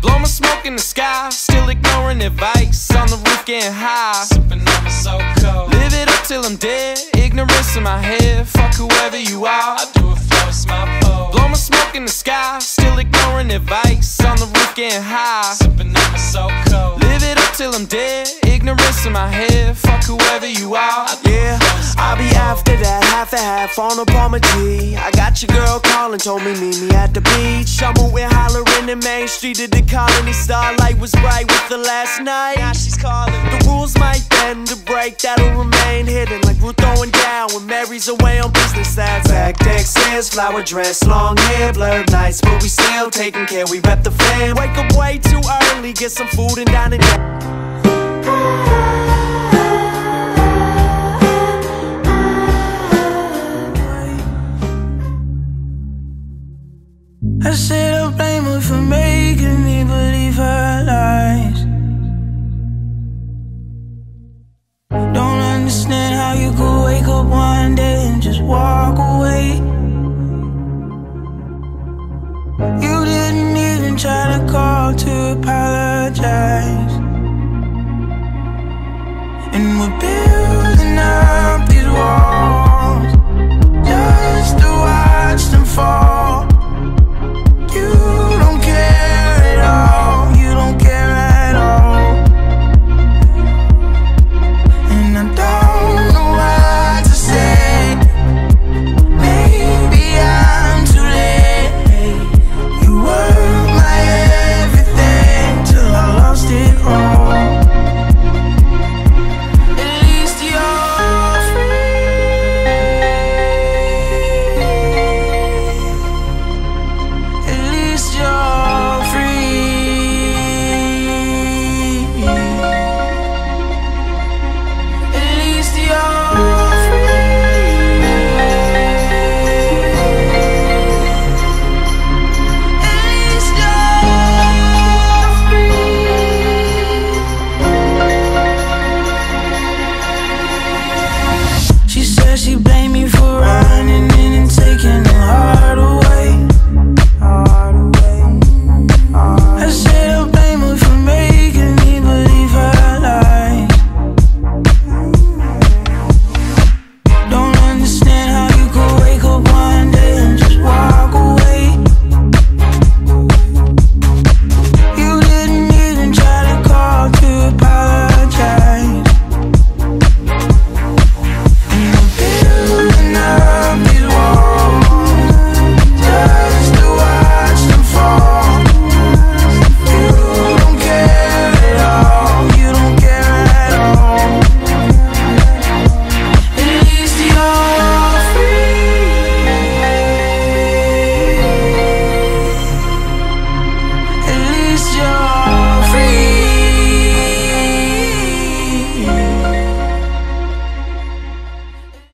Blow my smoke in the sky, still ignoring advice. On the roof getting high, sipping on my so cold. Live it up till I'm dead, ignorance in my head. Fuck whoever you are, I do it for smile pole. Blow my smoke in the sky, still ignoring advice. On the roof getting high, sipping on my so cold. Live it up till I'm dead, ignorance in my head. Fuck whoever you are, Yeah, I'll be after that half a half on a Palmer G. I got your girl calling, told me meet me at the beach. I'm with hollering in Main Street at the colony. Starlight was bright with the last night. Now she's calling. The rules might bend to break, that'll remain hidden. Like we're throwing down when Mary's away on business. That's tactics, says flower dress, long hair, blurred nights, but we still taking care. We rep the fam. Wake up way too early, get some food and dine and. I said I blame her for making me believe her lies. Don't understand how you could wake up one day and just walk away. You didn't even try to call to apologize. And we're